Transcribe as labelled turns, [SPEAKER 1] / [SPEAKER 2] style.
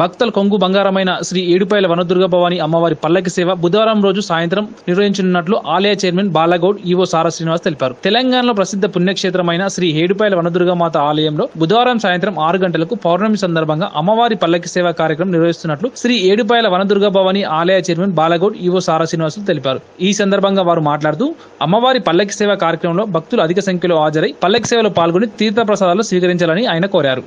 [SPEAKER 1] భక్తుల కొంగు బంగారమైన శ్రీ ఏడుపాయల వనదుర్గ భవాని అమ్మవారి పల్లకి సేవ బుధవారం రోజు సాయంత్రం నిర్వహించనున్నట్లు ఆలయ చైర్మన్ బాలగౌడ్ ఈవో సారా శ్రీనివాస్ తెలిపారు. తెలంగాణలో ప్రసిద్ధ పుణ్యక్షేత్రమైన శ్రీ ఏడుపాయల వనదుర్గ మాత ఆలయంలో బుధవారం సాయంత్రం ఆరు గంటలకు పౌర్ణమి సందర్భంగా అమ్మవారి పల్లకి సేవ కార్యక్రమం నిర్వహిస్తున్నట్లు శ్రీ ఏడుపాయల వనదుర్గ భవాని ఆలయ చైర్మన్ బాలగౌడ్ ఈవో సారా శ్రీనివాసులు తెలిపారు. ఈ సందర్భంగా వారు మాట్లాడుతూ అమ్మవారి పల్లకి సేవ కార్యక్రమంలో భక్తులు అధిక సంఖ్యలో హాజరై పల్లకి సేవలో పాల్గొని తీర్థ ప్రసాదాలు స్వీకరించాలని ఆయన కోరారు.